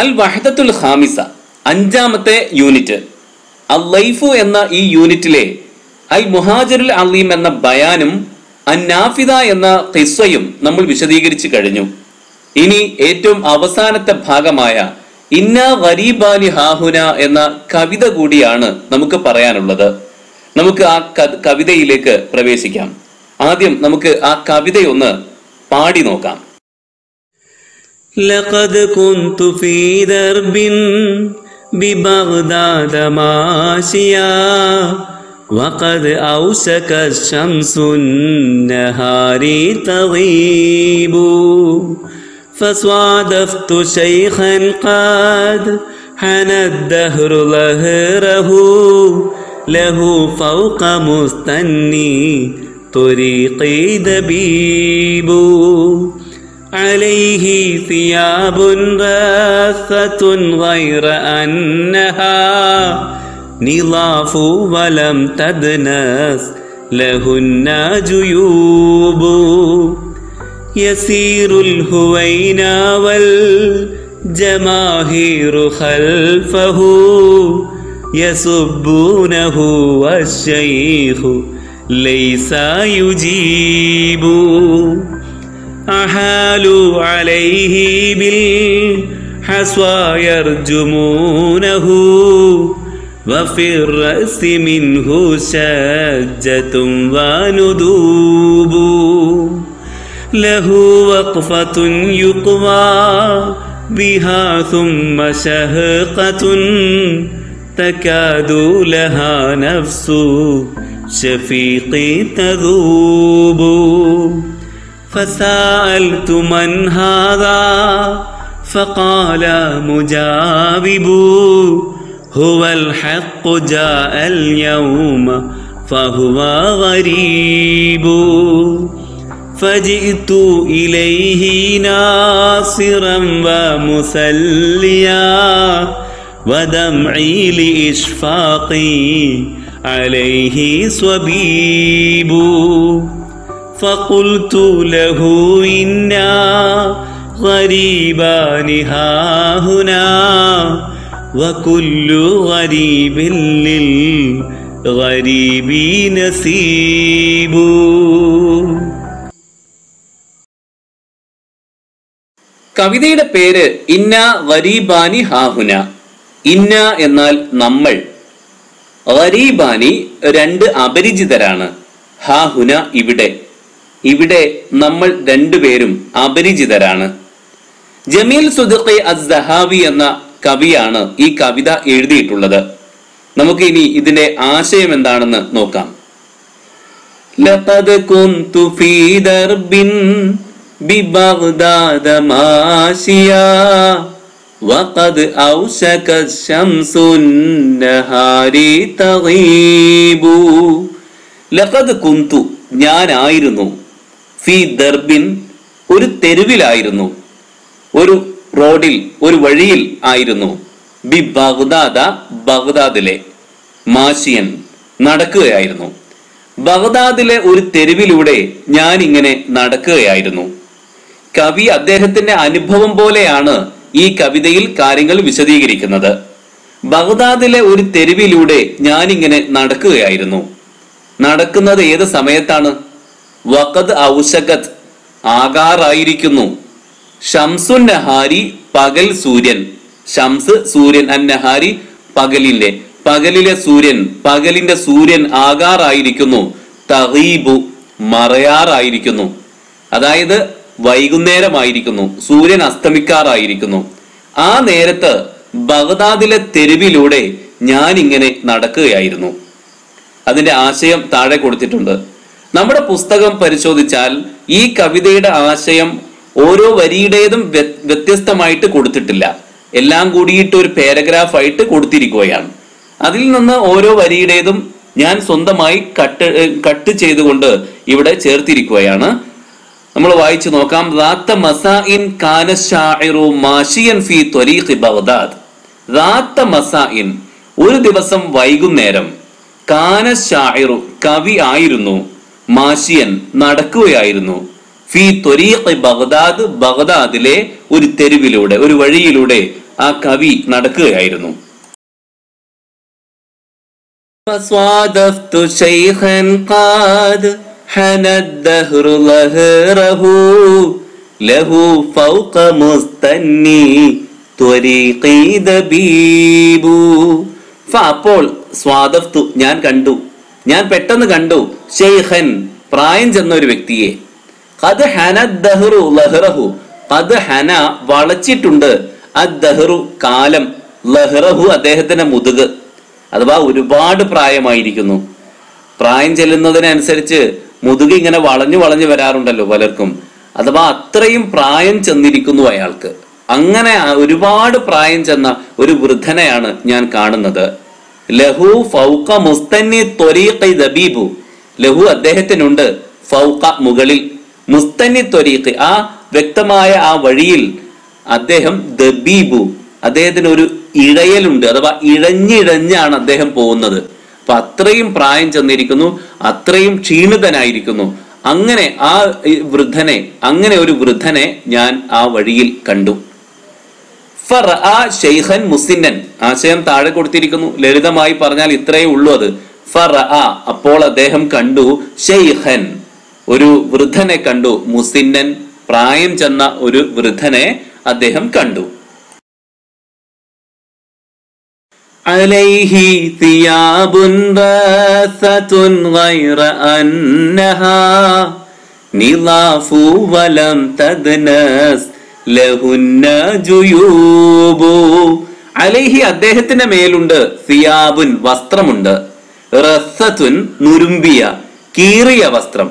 അൽ വഹദത്തുൽ ഖാമിസ അഞ്ചാമത്തെ യൂണിറ്റ്. അൽ ലൈഫു എന്ന ഈ യൂണിറ്റിലെ അൽ മുഹാജറുൽ അലീം എന്ന ബയാനും അൻ നാഫിദ എന്ന ഖിസ്വയും നമ്മൾ വിശദീകരിച്ചു കഴിഞ്ഞു. ഇനി ഏറ്റവും അവസാനത്തെ ഭാഗമായ ഇന്ന ഗരീബാലി ഹാഹുന എന്ന കവിത കൂടിയാണ് നമുക്ക് പറയാനുള്ളത്. നമുക്ക് ആ കവിതയിലേക്ക് പ്രവേശിക്കാം. ആദ്യം നമുക്ക് ആ കവിതയൊന്ന് പാടി നോക്കാം. لقد كنت في درب ببغداد ماشيا وقد أوشك الشمس النهار تغيب. فصادفت شيخا قد حنى الدهر ظهره له فوق مستني طريقي دبيب. عليه ثياب راثة غير أنها نظاف ولم تدنس لهن جيوب. يسير الهوينا والجماهير خلفه يسبونه والشيخ ليس يجيب. أحالوا عليه بالحصى يرجمونه وفي الرأس منه شجة وندوب له وقفة يقوى بها ثم شهقة تكاد لها نفس شفيق تذوب. فسألت من هذا فقال مجابب هو الحق جاء اليوم فهو غريب. فجئت إليه ناصرا ومسليا ودمعي لإشفاقي عليه صبيب. فقلت له إنا غريبان ها هنا وكل غريب للغريب نسيب കവിതയുടെ പേര് ഇന്ന ഗരീബാനി ഹാഹുന ഇന്ന എന്നാൽ നമ്മൾ ഗരീബാനി രണ്ട് അപരിചിതരാണ് ഹാഹുന ഇവിടെ ഇവിടെ നമ്മൾ രണ്ടുപേരും അപരിചിതരാണ് ജമീൽ സുദഖി അസ്സഹാവി എന്ന കവിയാണ് ഈ കവിത എഴുതിയിട്ടുള്ളത് നമുക്ക് ഇനി ഇതിന്റെ ആശയം എന്താണെന്ന് നോക്കാം لقد كنت في درب ببغداد ماشيا وقد أوشك الشمس النهار تغيب لقد كنت ഞാനായിരുന്നു ഫി ദർബിൻ ഒരു തെരുവിലായിരുന്നു. ഒരു റോഡിൽ ഒരു വഴിയിൽ ആയിരുന്നു. ബി ബഗ്ദാദ ബഗ്ദാദിലെ മാഷിയൻ നടക്കുകയായിരുന്നു. ബഗ്ദാദിലെ ഒരു തെരുവിലൂടെ ഞാൻ ഇങ്ങനെ നടക്കുകയായിരുന്നു. കവി അദ്ദേഹത്തിന്റെ അനുഭവം പോലെയാണ് ഈ കവിതയിൽ കാര്യങ്ങൾ വിശദീകരിക്കുന്നത്. ബഗ്ദാദിലെ ഒരു തെരുവിലൂടെ ഞാനിങ്ങനെ നടക്കുകയായിരുന്നു. നടക്കുന്നത് ഏത് സമയത്താണ്? വഖദ് ഔഷകത് ആകാറായിരിക്കുന്നു. ഷംസുൻ നഹാരി പകൽ സൂര്യൻ. ഷംസ് സൂര്യൻ അൻ നഹാരി പകലിലെ. പകലിലെ സൂര്യൻ പകലിന്റെ സൂര്യൻ ആകാറായിരിക്കുന്നു. തഹീബു മറയാറായിരിക്കുന്നു. അതായത് വൈകുന്നേരമായിരിക്കുന്നു. സൂര്യൻ അസ്തമിക്കാറായിരിക്കുന്നു. ആ നേരത്ത് ബഗ്ദാദിലെ തെരുവിലൂടെ ഞാൻ ഇങ്ങനെ നടക്കുകയായിരുന്നു. അതിന്റെ ആശയം താഴെ കൊടുത്തിട്ടുണ്ട്. നമ്മുടെ പുസ്തകം പരിശോധിച്ചാൽ ഈ കവിതയുടെ ആശയം ഓരോ വരിയുടേതും വ്യ- വ്യത്യസ്തമായിട്ട് കൊടുത്തിട്ടില്ല. എല്ലാം കൂടിയിട്ട് ഒരു പാരഗ്രാഫ് ആയിട്ട് കൊടുത്തിരിക്കുകയാണ്. അതിൽ നിന്ന് ഓരോ വരിയുടേതും ഞാൻ സ്വന്തമായി കട്ട് കട്ട് ചെയ്തുകൊണ്ട് ഇവിടെ ചേർത്തിരിക്കുകയാണ്. നമ്മൾ വായിച്ചു നോക്കാം. കാന ഷാഇറു ഫി ബഗ്ദാദ്. ഒരു ദിവസം വൈകുന്നേരം കാന ഷാഇറു കവി ആയിരുന്നു. മാഷിയൻ നടക്കുകയായിരുന്നു. ഫി ത്വരീഖ് ബഗ്ദാദ് ബഗ്ദാദിലെ ഒരു തെരുവിലൂടെ ഒരു വഴിയിലൂടെ ആ കവി നടക്കുകയായിരുന്നു. അപ്പോൾ സ്വാദഫ്തു ഞാൻ കണ്ടു. ഞാൻ പെട്ടെന്ന് കണ്ടു ഷെയ്ഖൻ പ്രായം ചെന്ന ഒരു വ്യക്തിയെ. ഖദ് ഹന ദഹ്റു ലഹ്റഹു. ഖദ് ഹന വളച്ചിട്ടുണ്ട്. അദ്ദഹ്റു കാലം ലഹ്റഹു. അദ്ദേഹത്തിന്റെ മുതുക്. അഥവാ ഒരുപാട് പ്രായമായിരിക്കുന്നു. പ്രായം ചെല്ലുന്നതിനനുസരിച്ച് മുതുക് ഇങ്ങനെ വളഞ്ഞു വളഞ്ഞു വരാറുണ്ടല്ലോ പലർക്കും. അഥവാ അത്രയും പ്രായം ചെന്നിരിക്കുന്നു അയാൾക്ക്. അങ്ങനെ ഒരുപാട് പ്രായം ചെന്ന ഒരു വൃദ്ധനെയാണ് ഞാൻ കാണുന്നത്. ലഹു ഫൗക മുസ്തന്നി ത്വരീഖി ദബീബു. ലഹു അദ്ദേഹത്തിനുണ്ട് ഫൗക മുകളിൽ. മുസ്തന്നി ത്വരീഖ് ആ വ്യക്തമായ ആ വഴിയിൽ അദ്ദേഹം ദബീബു. അദ്ദേഹത്തിന് ഒരു ഇഴയലുണ്ട് അഥവാ ഇഴഞ്ഞിഴഞ്ഞാണ് അദ്ദേഹം പോകുന്നത്. അപ്പൊ അത്രയും പ്രായം ചെന്നിരിക്കുന്നു അത്രയും ക്ഷീണിതനായിരിക്കുന്നു. അങ്ങനെ ആ വൃദ്ധനെ അങ്ങനെ ഒരു വൃദ്ധനെ ഞാൻ ആ വഴിയിൽ കണ്ടു. ഷെയ്ഖൻ മുസിന്നൻ ആശയം താഴെ കൊടുത്തിരിക്കുന്നു ലളിതമായി പറഞ്ഞാൽ ഇത്രയേ ഉള്ളൂ അത് ഫറഅ അപ്പോൾ അദ്ദേഹം കണ്ടു ഷെയ്ഖൻ ഒരു വൃദ്ധനെ കണ്ടു മുസിന്നൻ പ്രായം ചെന്ന ഒരു വൃദ്ധനെ അദ്ദേഹം കണ്ടു عليه ثياب باثة غير أنها نظاف ولم تدنس ലഹുന്ന ജുയൂബു അലൈഹി അദ്ദേഹത്തിന്റെ മേലുണ്ട് സിയാബുൻ വസ്ത്രമുണ്ട്. റസത്തുൻ നുരുമ്പിയ കീറിയ വസ്ത്രം.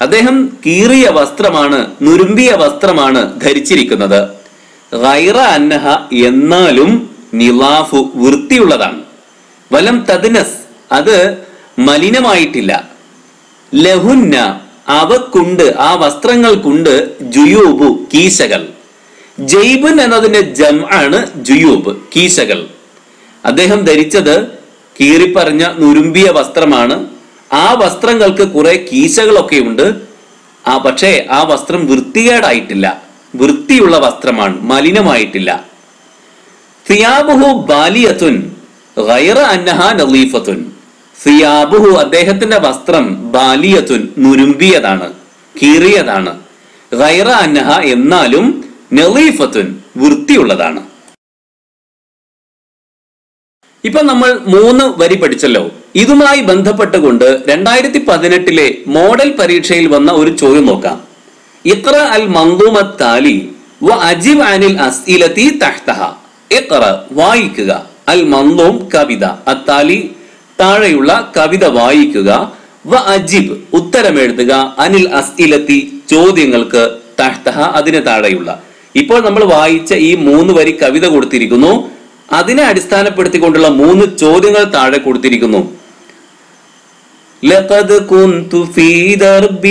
അദ്ദേഹം കീറിയ വസ്ത്രമാണ് നുരുമ്പിയ വസ്ത്രമാണ് ധരിച്ചിരിക്കുന്നത്. റൈറ അന്നഹ എന്നാലും നിവാഫു വൃത്തിയുള്ളതാണ്. വലം തദ്നസ് അത് മലിനമായിട്ടില്ല. ലഹുന്ന അവക്കുണ്ട് ആ വസ്ത്രങ്ങൾക്കുണ്ട് ജുയൂബു കീശകൾ. ജൈബുൻ എന്നതിന്റെ ജം ആണ് ജുയൂബ് കീശകൾ. അദ്ദേഹം ധരിച്ചത് കീറിപ്പറഞ്ഞ നുരുമ്പിയ വസ്ത്രമാണ്. ആ വസ്ത്രങ്ങൾക്ക് കുറെ കീശകളൊക്കെ ഉണ്ട്. ആ പക്ഷേ ആ വസ്ത്രം വൃത്തികേടായിട്ടില്ല. വൃത്തിയുള്ള വസ്ത്രമാണ് മലിനമായിട്ടില്ല. സിയാബുഹു ബാലിയത്തുൻ ഗൈറ നലീഫത്തുൻ സിയാബുഹു അദ്ദേഹത്തിന്റെ വസ്ത്രം ബാലിയത്തുൻ നുരുമ്പിയതാണ് കീറിയതാണ്. ഗൈറ എന്നാലും നലീഫത്തുൻ വൃത്തിയുള്ളതാണ്. ഇപ്പൊ നമ്മൾ മൂന്ന് വരി പഠിച്ചല്ലോ. ഇതുമായി ബന്ധപ്പെട്ടുകൊണ്ട് രണ്ടായിരത്തി പതിനെട്ടിലെ മോഡൽ പരീക്ഷയിൽ വന്ന ഒരു ചോദ്യം നോക്കാം. ഇത്ര അൽ മന്ദൂമത്താലി വ അജിബ് അനിൽ അസ്ഇലത്തി തഹ്തഹ. ഇത്ര വായിക്കുക. അൽ മന്ദോം കവിത. അത്താലി താഴെയുള്ള കവിത വായിക്കുക. വ അജിബ് ഉത്തരം എഴുതുക അനിൽ അസ്ഇലത്തി ചോദ്യങ്ങൾക്ക് തഹ്തഹ അതിന് താഴെയുള്ള. ഇപ്പോൾ നമ്മൾ വായിച്ച ഈ മൂന്ന് വരി കവിത കൊടുത്തിരിക്കുന്നു അതിനെ അടിസ്ഥാനപ്പെടുത്തിക്കൊണ്ടുള്ള മൂന്ന് ചോദ്യങ്ങൾ താഴെ കൊടുത്തിരിക്കുന്നു لقد كنت في درب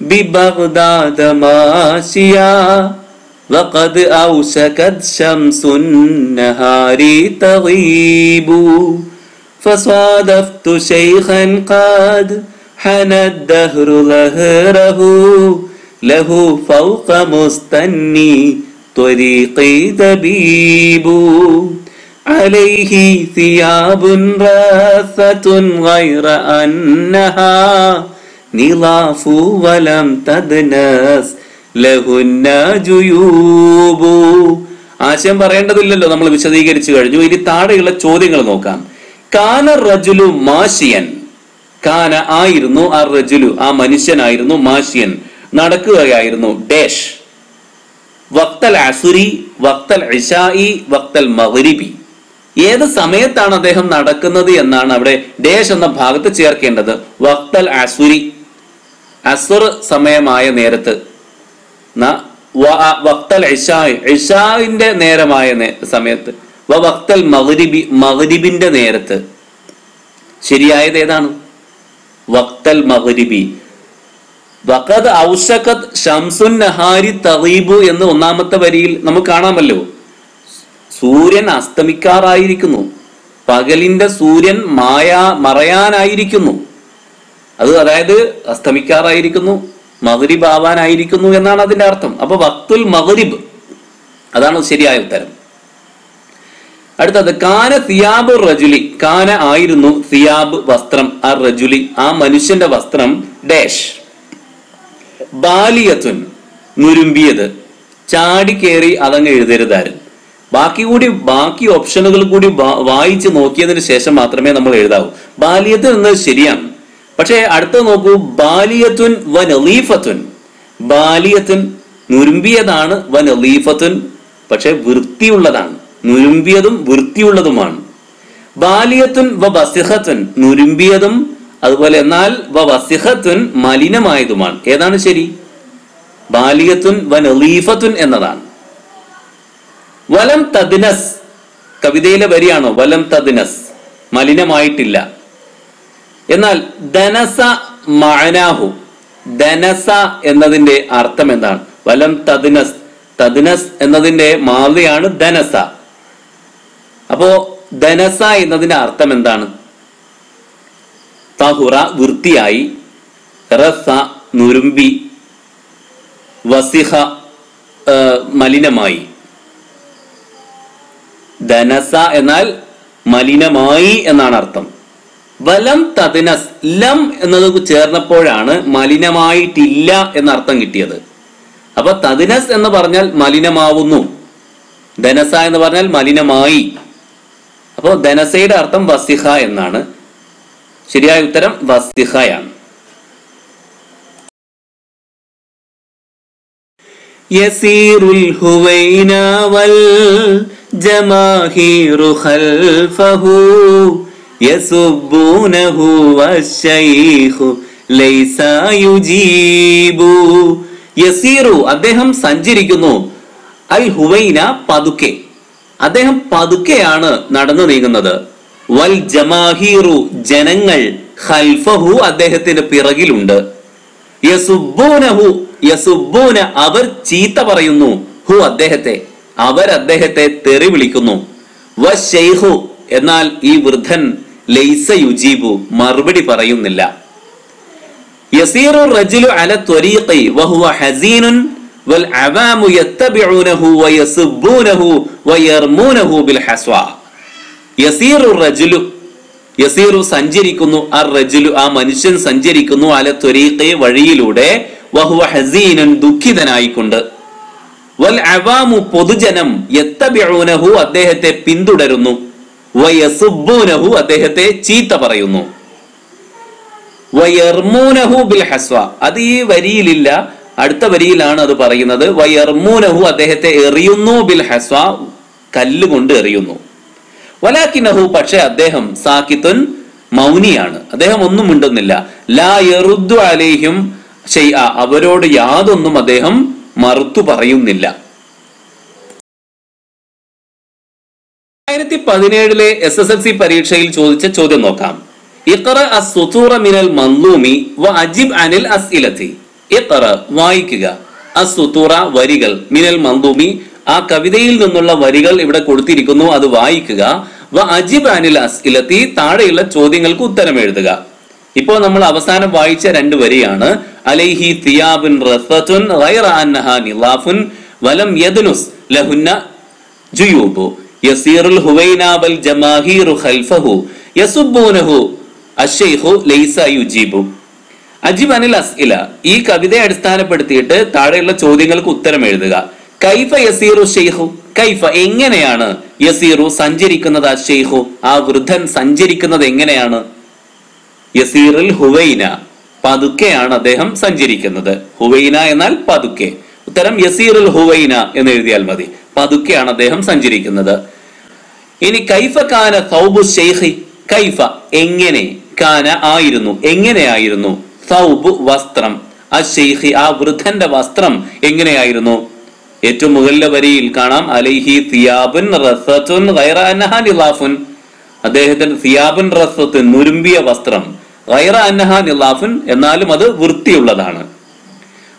ببغداد ماشيا وقد أوشكت شمس النهار تغيب فصادفت شيخا قد حنى الدهر ظهره له فوق مستني طريقي دبيب عليه ثياب راثة غير أنها نظاف ولم تدنس لهن جيوب ആശയം പറയേണ്ടതില്ലല്ലോ നമ്മൾ വിശദീകരിച്ചു കഴിഞ്ഞു ഇനി താഴെയുള്ള ചോദ്യങ്ങൾ നോക്കാം കാന റജുലു മാഷിയൻ കാന ആയിരുന്നു ആ റജുലു ആ മനുഷ്യനായിരുന്നു മാഷിയൻ നടക്കുകയായിരുന്നു. ഡേഷ്. വക്തൽ അസുരി വക്തൽ ഇഷായി വക്തൽ മഗ്രിബി. ഏത് സമയത്താണ് അദ്ദേഹം നടക്കുന്നത് എന്നാണ് അവിടെ ഡേഷ് എന്ന ഭാഗത്ത് ചേർക്കേണ്ടത്. വക്തൽ അസുരി. അസുർ സമയമായ നേരത്ത്. വക്തൽ ഇഷായി. ഇഷാവിന്റെ നേരമായ സമയത്ത്. വക്തൽ മഗ്രിബി മഗ്രിബിന്റെ നേരത്ത്. ശരിയായത് ഏതാണ്? വക്തൽ മഗ്രിബി. വഖദ് ഔഷകത് ഷംസുൻ നഹാരി തറീബു എന്ന് ഒന്നാമത്തെ വരിയിൽ നമുക്ക് കാണാമല്ലോ. സൂര്യൻ അസ്തമിക്കാറായിരിക്കുന്നു. പകലിന്റെ സൂര്യൻ മായാ മറയാനായിരിക്കുന്നു. അത് അതായത് അസ്തമിക്കാറായിരിക്കുന്നു മഗ്രിബ് ആവാനായിരിക്കുന്നു എന്നാണ് അതിന്റെ അർത്ഥം. അപ്പൊ വക്തുൽ മഗ്രിബ് അതാണ് ശരിയായ ഉത്തരം. അടുത്തത് കാന സിയാബ് റജുലി കാന ആയിരുന്നു സിയാബ് വസ്ത്രം ആ റജുലി ആ മനുഷ്യന്റെ വസ്ത്രം ഡാഷ്. ബാലിയത്തുൻ നുരുമ്പിയത്. ചാടി കയറി അതങ്ങ് എഴുതരുതായിരുന്നു. ബാക്കി കൂടി ബാക്കി ഓപ്ഷനുകൾ കൂടി വായിച്ച് നോക്കിയതിന് ശേഷം മാത്രമേ നമ്മൾ എഴുതാവൂ. ബാലിയത്വൻ എന്നത് ശരിയാണ്. പക്ഷേ അടുത്ത നോക്കൂ. ബാലിയത്വൻ വൻ അലീഫത്വൻ ബാലിയത്വൻ നുരുമ്പിയതാണ് വൻ അലീഫത്വൻ പക്ഷെ വൃത്തിയുള്ളതാണ്. നുരുമ്പിയതും വൃത്തിയുള്ളതുമാണ്. ബാലിയത്വൻ വ ബസിഹത്വൻ നുരുമ്പിയതും അതുപോലെ എന്നാൽ വ വസിഹത്തുൻ മലിനമായതുമാണ്. ഏതാണ് ശരി? ബാലികത്തുൻ വ നലീഫത്തുൻ എന്നതാണ്. വലം തദ്നസ് കവിതയിലെ വരിയാണോ? വലം തദ്നസ് മലിനമായിട്ടില്ല. എന്നാൽ ധനസ മഅനാഹു ധനസ എന്നതിന്റെ അർത്ഥം എന്താണ്? വലം തദ്നസ് തദ്നസ് എന്നതിന്റെ മാതയാണ് ധനസ. അപ്പോ ധനസ എന്നതിന്റെ അർത്ഥം എന്താണ്? തഹുറ വൃത്തിയായി. റസ നുരുമ്പി വസിഹ മലിനമായി. ധനസ എന്നാൽ മലിനമായി എന്നാണ് അർത്ഥം. വലം തദനസ് ലം എന്നത് ചേർന്നപ്പോഴാണ് മലിനമായിട്ടില്ല എന്ന അർത്ഥം കിട്ടിയത്. അപ്പൊ തദിനസ് എന്ന് പറഞ്ഞാൽ മലിനമാവുന്നു. ധനസ എന്ന് പറഞ്ഞാൽ മലിനമായി. അപ്പോ ധനസയുടെ അർത്ഥം വസിഹ എന്നാണ്. ശരിയായ ഉത്തരം വസിഹയാണ് يسير الهوينا والجماهير خلفه يسبونه والشيخ ليس يجيب يسير അദ്ദേഹം സഞ്ചരിക്കുന്നു അൽ ഹുവൈന പതുക്കെ അദ്ദേഹം പതുക്കെയാണ് നടന്നു നീങ്ങുന്നത് വൽ ജമാഹീറു ജനങ്ങൾ ഖൽഫഹു അദ്ദേഹത്തിന്റെ പിറകിലുണ്ട്. യസുബ്ബൂനഹു യസുബ്ബൂന അവർ ചീത്ത പറയുന്നു. ഹു അദ്ദേഹത്തെ അവർ അദ്ദേഹത്തെ തെറി വിളിക്കുന്നു. വ ഷെയ്ഹു എന്നാൽ ഈ വൃദ്ധൻ ലൈസ യുജീബു മറുപടി പറയുന്നില്ല. യസീറു റജുലു അല ത്വരീഖി വഹുവ ഹസീനുൻ വൽ അവാമു യത്തബിഊനഹു വ വയർമൂനഹു ബിൽ ഹസ്വ. യസീറു റജുലു. യസീറു സഞ്ചരിക്കുന്നു ആ റജുലു ആ മനുഷ്യൻ സഞ്ചരിക്കുന്നു അല ത്വരീഖെ വഴിയിലൂടെ. വഹുവ ഹസീനൻ ദുഃഖിതനായിക്കൊണ്ട്. വൽ അവാമു പൊതുജനം യത്തബിഊനഹു അദ്ദേഹത്തെ പിന്തുടരുന്നു. വയസുബൂനഹു അദ്ദേഹത്തെ ചീത്ത പറയുന്നു. വയർമൂനഹു ബിൽ ഹസ്വ. അത് ഈ വരിയിലില്ല അടുത്ത വരിയിലാണ് അത് പറയുന്നത്. വയർമൂനഹു അദ്ദേഹത്തെ എറിയുന്നു ബിൽ ഹസ്വ കല്ലുകൊണ്ട് എറിയുന്നു. വലാക്കിനഹു പക്ഷെ അദ്ദേഹം സാക്കിത്തുൻ മൗനിയാണ്. അദ്ദേഹം ഒന്നും മിണ്ടുന്നില്ല. ലാ യറുദ്ദു അലേഹ്യം ചെയ്യ അവരോട് യാതൊന്നും അദ്ദേഹം മറുത്തു പറയുന്നില്ല. രണ്ടായിരത്തി പതിനേഴിലെ എസ് എസ് എൽ സി പരീക്ഷയിൽ ചോദിച്ച ചോദ്യം നോക്കാം. ഇഖറ അസുതൂറ മിനൽ മന്ദൂമി വ അജിബ് അനിൽ അസ് ഇലത്തി ഇഖറ വായിക്കുക. അസുതൂറ വരികൾ മിനൽ മന്ലൂമി ആ കവിതയിൽ നിന്നുള്ള വരികൾ ഇവിടെ കൊടുത്തിരിക്കുന്നു. അത് വായിക്കുക. വ അജിബ് അനിൽ അസ്ഇലത്തി താഴെയുള്ള ചോദ്യങ്ങൾക്ക് ഉത്തരം എഴുതുക. ഇപ്പോൾ നമ്മൾ അവസാനം വായിച്ച രണ്ട് വരിയാണ്. അലൈഹി തിയാബുൻ റസത്തുൻ ഗൈറ അന്നഹ നിലാഫുൻ വലം യദ്നുസ് ലഹുന്ന ജുയൂബു. യസീറുൽ ഹുവൈന വൽ ജമാഹീറു ഖൽഫഹു. യസുബ്ബൂനഹു അശ്ശൈഖു ലൈസ യുജീബു. അജിബ് അനിൽ അസ്ഇല ഈ കവിതയെ അടിസ്ഥാനപ്പെടുത്തിയിട്ട് താഴെയുള്ള ചോദ്യങ്ങൾക്ക് ഉത്തരം എഴുതുക. കൈഫ യസീറു ഷെയ്ഹു കൈഫ എങ്ങനെയാണ് യസീറു സഞ്ചരിക്കുന്നത് ആ ഷെയ്ഹു ആ വൃദ്ധൻ സഞ്ചരിക്കുന്നത് എങ്ങനെയാണ്? യസീറിൽ ഹുവൈന. പതുക്കെയാണ് അദ്ദേഹം സഞ്ചരിക്കുന്നത്. ഹുവൈന എന്നാൽ പതുക്കെ. ഉത്തരം യസീറുൽ ഹുവൈന എന്ന് എഴുതിയാൽ മതി. പതുക്കെയാണ് അദ്ദേഹം സഞ്ചരിക്കുന്നത്. ഇനി കൈഫ കാന സൗബു ഷെയ്ഖി കൈഫ എങ്ങനെ കാന ആയിരുന്നു? എങ്ങനെയായിരുന്നു സൗബ് വസ്ത്രം. ആ ഷെയ്ഖി ആ വൃദ്ധന്റെ വസ്ത്രം എങ്ങനെയായിരുന്നു? ഏറ്റവും മുകളിലെ വരിയിൽ കാണാം അലൈഹി സിയാബുൻ റസത്തുൻ നിലാഫുൻ. അദ്ദേഹത്തിന് സിയാബുൻ റസത്തുൻ നുരുമ്പിയ വസ്ത്രം ഗൈറ അന്നഹ നിലാഫുൻ എന്നാലും അത് വൃത്തിയുള്ളതാണ്.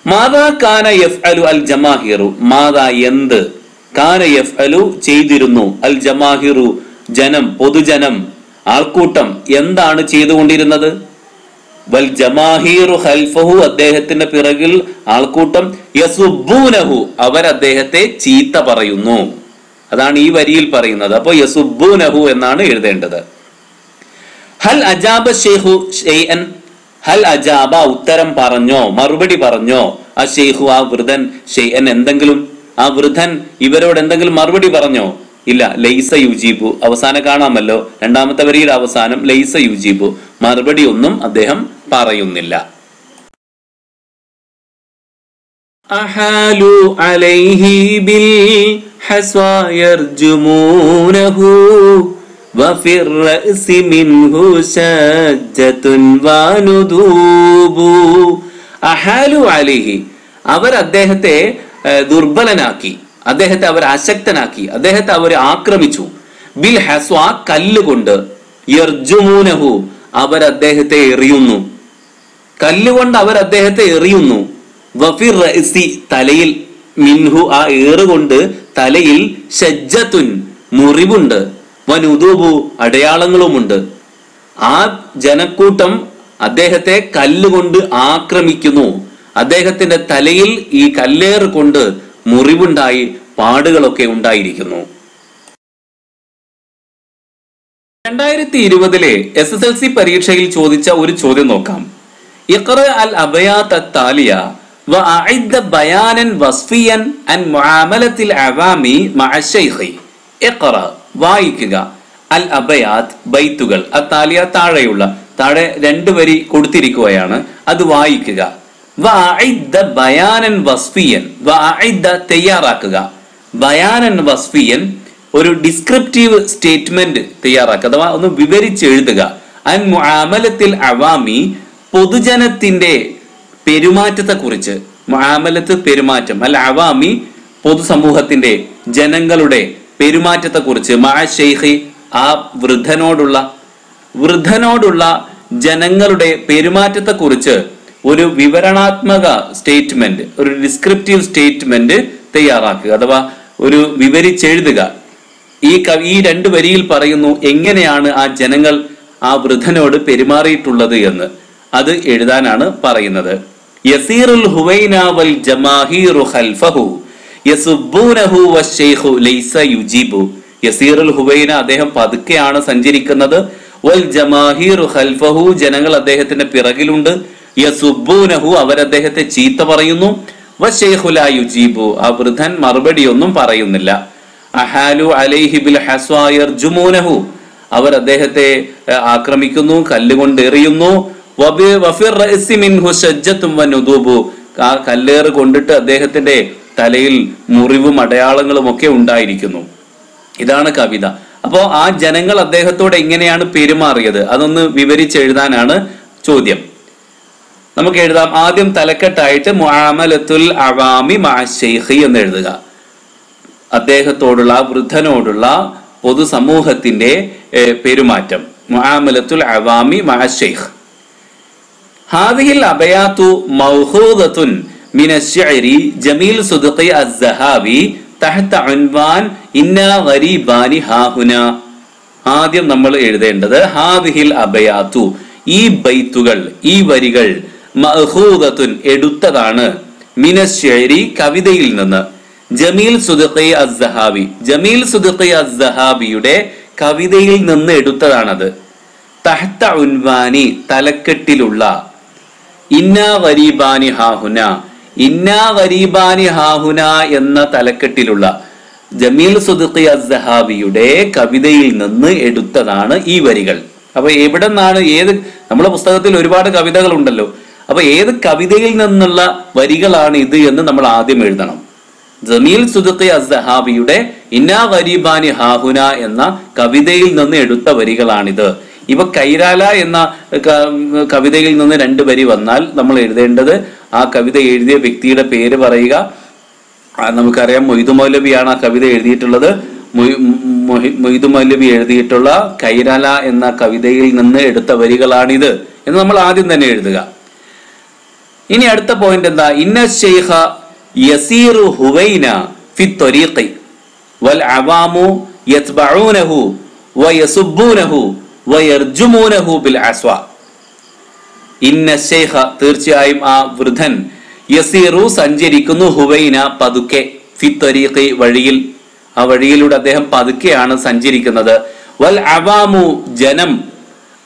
മാതാ കാന എഫ് അലു അൽ ജമാഹിറു. മാതാ എന്ത് കാന എഫ് അലു ചെയ്തിരുന്നു? അൽ ജമാഹിറു ജനം പൊതുജനം ആൾക്കൂട്ടം എന്താണ് ചെയ്തുകൊണ്ടിരുന്നത്? വൽ ജമാഹീറു ഖൽഫഹു അദ്ദേഹത്തിന്റെ പിറകിൽ ആൾക്കൂട്ടം യസുബൂനഹു അവർ അദ്ദേഹത്തെ ചീത്ത പറയുന്നു. അതാണ് ഈ വരിയിൽ പറയുന്നത്. അപ്പോൾ യസുബൂനഹു എന്നാണ് എഴുതേണ്ടത്. ഹൽ അജാബ ഷെയ്ഹു ഷെയ്ൻ ഹൽ അജാബ ഉത്തരം പറഞ്ഞോ മറുപടി പറഞ്ഞോ ആ ഷെയ്ഹു ആ വൃതൻ ഷെയ്ൻ എന്തെങ്കിലും ആ വൃദ്ധൻ ഇവരോട് എന്തെങ്കിലും മറുപടി പറഞ്ഞോ? ഇല്ല ലൈസ യുജീബു അവസാനം കാണാമല്ലോ രണ്ടാമത്തെ വരിയുടെ അവസാനം ലൈസ യുജീബു മറുപടി ഒന്നും അദ്ദേഹം പറയുന്നില്ല أحالوا عليه بالحسوى يرجمونه وفي الرأس منه شجة وندوب أحالوا عليه അവർ അദ്ദേഹത്തെ ഏഹ്, ദുർബലനാക്കി അദ്ദേഹത്തെ അവർ അശക്തനാക്കി. അദ്ദേഹത്തെ അവർ ആക്രമിച്ചു. ബിൽ ഹസ്വ കല്ലുകൊണ്ട് യർജുമൂനഹു അവർ അദ്ദേഹത്തെ എറിയുന്നു. കല്ലുകൊണ്ട് അവർ അദ്ദേഹത്തെ എറിയുന്നു. വഫിർ തലയിൽ മിൻഹു ആ ഏറുകൊണ്ട് തലയിൽ ഷജ്ജത്തുൻ മുറിവുണ്ട്. വനുദൂബു അടയാളങ്ങളുമുണ്ട്. ആ ജനക്കൂട്ടം അദ്ദേഹത്തെ കല്ലുകൊണ്ട് ആക്രമിക്കുന്നു. അദ്ദേഹത്തിന്റെ തലയിൽ ഈ കല്ലേറ് കൊണ്ട് മുറിവുണ്ടായി പാടുകളൊക്കെ ഉണ്ടായിരിക്കുന്നു രണ്ടായിരത്തി ഇരുപതിലെ എസ് എസ് എൽ സി പരീക്ഷയിൽ ചോദിച്ച ഒരു ചോദ്യം നോക്കാം ഇഖ്റ അൽ അബയാത്ത് അത്താലിയ وأعد بيانا وصفيا عن معاملة العوام مع الشيخ اقرأ വായിക്കുക അൽ അബയാത്ത് ബൈത്തുകൾ അത്താലിയ താഴെയുള്ള താഴെ രണ്ട് വരി കൊടുത്തിരിക്കുകയാണ് അത് വായിക്കുക വഅഇദ്ദ ബയാനൻ വസ്ഫിയൻ തയ്യാറാക്കുക. ബയാനൻ വസ്ഫിയൻ ഒരു ഡിസ്ക്രിപ്റ്റീവ് സ്റ്റേറ്റ്മെന്റ് തയ്യാറാക്കുക അഥവാ ഒന്ന് വിവരിച്ചെഴുതുക അൻ മുആമലത്തിൽ അവാമി പൊതുജനത്തിന്റെ പെരുമാറ്റത്തെ കുറിച്ച് മുആമലത്ത് പെരുമാറ്റം അല്ല അവാമി പൊതുസമൂഹത്തിന്റെ ജനങ്ങളുടെ പെരുമാറ്റത്തെ കുറിച്ച് മാ ഷെയ്ഖി ആ വൃദ്ധനോടുള്ള വൃദ്ധനോടുള്ള ജനങ്ങളുടെ പെരുമാറ്റത്തെ കുറിച്ച് ഒരു വിവരണാത്മക സ്റ്റേറ്റ്മെന്റ് ഒരു ഡിസ്ക്രിപ്റ്റീവ് സ്റ്റേറ്റ്മെന്റ് തയ്യാറാക്കുക. അഥവാ ഒരു വിവരിച്ചെഴുതുക. ഈ കവി ഈ രണ്ട് വരിയിൽ പറയുന്നു എങ്ങനെയാണ് ആ ജനങ്ങൾ ആ വൃദ്ധനോട് പെരുമാറിയിട്ടുള്ളത് എന്ന്? അത് എഴുതാനാണ് പറയുന്നത്. യസീറുൽ ഹുവൈന വൽ ജമാഹീറു ഖൽഫഹു യസുബ്ബൂനഹു വശൈഹു ലൈസ യുജീബു. യസീറുൽ ഹുവൈന അദ്ദേഹം പതുക്കെയാണ് സഞ്ചരിക്കുന്നത്. വൽ ജമാഹീറു ഖൽഫഹു ജനങ്ങൾ അദ്ദേഹത്തിന്റെ പിറകിലുണ്ട്. യസുബ്ബൂനഹു അവർ അദ്ദേഹത്തെ ചീത്ത പറയുന്നു. യുജീബു. ആ വൃദ്ധൻ മറുപടിയൊന്നും പറയുന്നില്ല. അഹാലു അലൈഹി ബിൽ യർജുമൂനഹു. അവർ അദ്ദേഹത്തെ ആക്രമിക്കുന്നു കല്ലുകൊണ്ട് എറിയുന്നു. കല്ലേറ് കൊണ്ടിട്ട് അദ്ദേഹത്തിന്റെ തലയിൽ മുറിവും അടയാളങ്ങളും ഒക്കെ ഉണ്ടായിരിക്കുന്നു. ഇതാണ് കവിത. അപ്പോ ആ ജനങ്ങൾ അദ്ദേഹത്തോട് എങ്ങനെയാണ് പെരുമാറിയത്? അതൊന്ന് വിവരിച്ചെഴുതാനാണ് ചോദ്യം. നമുക്ക് എഴുതാം ആദ്യം തലക്കെട്ടായിട്ട് മുആമലത്തുൽ അവാമി മാ ശൈഖി എന്ന് എഴുതുക അദ്ദേഹത്തോടുള്ള ആ വൃദ്ധനോടുള്ള പൊതുസമൂഹത്തിന്റെ ഏഹ്, പെരുമാറ്റം മുആമലത്തുൽ അവാമി മാ ശൈഖ് ഹാദിഹിൽ അബയാത്തു മൗഹൂദത്തുൻ മിന الشعري ജമീൽ സുദ്ഖി അസ്സഹാബി തഹത്ത ഉൻവാൻ ഇന്ന ഗരീബാനി ഹാഹുന ആദ്യം നമ്മൾ എഴുതേണ്ടത് ഹാദിഹിൽ അബയാത്തു ഈ ബൈത്തുകൾ ഈ വരികൾ മഹൂദത്തുൻ എടുത്തതാണ്. മിനശ്ശേരി കവിതയിൽ നിന്ന്. ജമീൽ സുദ്ഖി അസ്സഹാബി. ജമീൽ സുദ്ഖി അസ്സഹാബിയുടെ കവിതയിൽ നിന്ന് എടുത്തതാണത്. തഹത്ത ഉൻവാനി തലക്കെട്ടിലുള്ള. ഇന്നാ ഗരീബാനി ഹാഹുന. ഇന്നാ ഗരീബാനി ഹാഹുന എന്ന തലക്കെട്ടിലുള്ള. ജമീൽ സുദ്ഖി അസ്സഹാബിയുടെ കവിതയിൽ നിന്ന് എടുത്തതാണ് ഈ വരികൾ. അപ്പൊ എവിടെ നിന്നാണ് ഏത് നമ്മുടെ പുസ്തകത്തിൽ ഒരുപാട് കവിതകൾ ഉണ്ടല്ലോ അപ്പൊ ഏത് കവിതയിൽ നിന്നുള്ള വരികളാണ് ഇത് എന്ന് നമ്മൾ ആദ്യം എഴുതണം. ജമീൽ സുദത്തെ അസ്സഹാബിയുടെ ഇന്നാ ഗരീബാനി ഹാഹുന എന്ന കവിതയിൽ നിന്ന് എടുത്ത വരികളാണിത്. ഇവ കൈരാല എന്ന കവിതയിൽ നിന്ന് രണ്ട് വരി വന്നാൽ നമ്മൾ എഴുതേണ്ടത് ആ കവിത എഴുതിയ വ്യക്തിയുടെ പേര് പറയുക. നമുക്കറിയാം മൊയ്തു മൗലവിയാണ് ആ കവിത എഴുതിയിട്ടുള്ളത്. മൊയ്തു മൗലവി എഴുതിയിട്ടുള്ള കൈരാല എന്ന കവിതയിൽ നിന്ന് എടുത്ത വരികളാണിത് എന്ന് നമ്മൾ ആദ്യം തന്നെ എഴുതുക. ഇനി അടുത്ത പോയിന്റ് എന്താ? ഇന്ന ഷെയ്ഖ യസീറു ഹുവൈന ഫി ത്വരീഖി വൽ അവാമു യത്ബഊനഹു വയസുബ്ബൂനഹു വയർജുമൂനഹു ബിൽ അസ്വ. ഇന്ന ഷെയ്ഖ തീർച്ചയായും ആ വൃദ്ധൻ യസീറു സഞ്ചരിക്കുന്നു ഹുവൈന പതുക്കെ ഫി ത്വരീഖി വഴിയിൽ. ആ വഴിയിലൂടെ അദ്ദേഹം പതുക്കെയാണ് സഞ്ചരിക്കുന്നത്. വൽ അവാമു ജനം